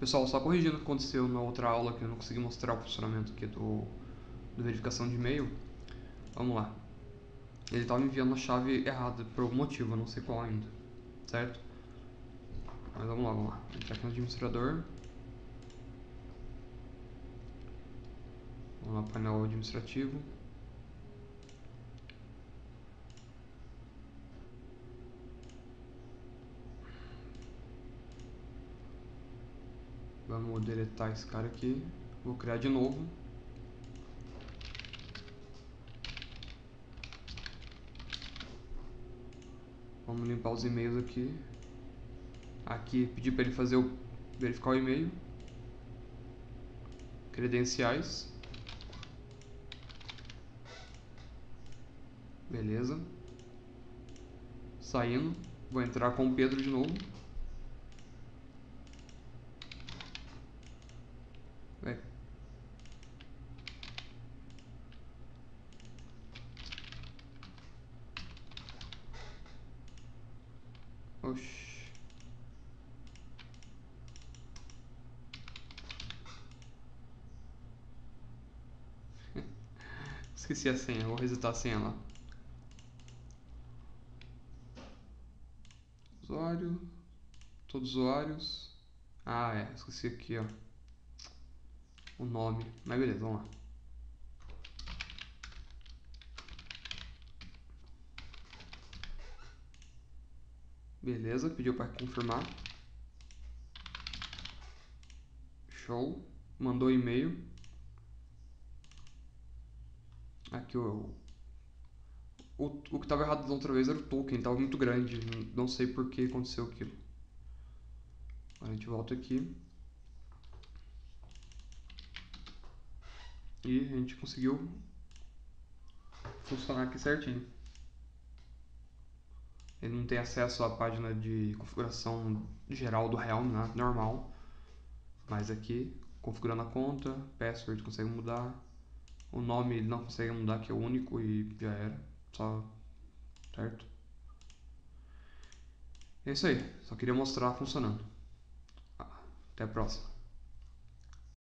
Pessoal, só corrigindo o que aconteceu na outra aula que eu não consegui mostrar o funcionamento aqui do, do verificação de e-mail. Vamos lá. Ele estava enviando a chave errada por algum motivo, eu não sei qual ainda. Certo? Mas vamos lá, vamos lá. Entrar aqui no administrador. Vamos lá, painel administrativo. Vamos deletar esse cara aqui. Vou criar de novo. Vamos limpar os e-mails aqui. Aqui pedir para ele fazer o verificar o e-mail. Credenciais. Beleza. Saindo. Vou entrar com o Pedro de novo. Oxi. Esqueci a senha, vou resetar a senha lá. Usuário. Todos os usuários. Ah, é, esqueci aqui, ó o nome. Mas beleza, vamos lá. Beleza, pediu para confirmar. Show. Mandou e-mail. Aqui o, o, o que estava errado da outra vez era o token, estava muito grande. Não sei por que aconteceu aquilo. Agora a gente volta aqui. E a gente conseguiu funcionar aqui certinho. Ele não tem acesso à página de configuração geral do Realm, né? normal. Mas aqui, configurando a conta, password consegue mudar. O nome ele não consegue mudar, que é o único e já era. Só, certo? É isso aí, só queria mostrar funcionando. Até a próxima.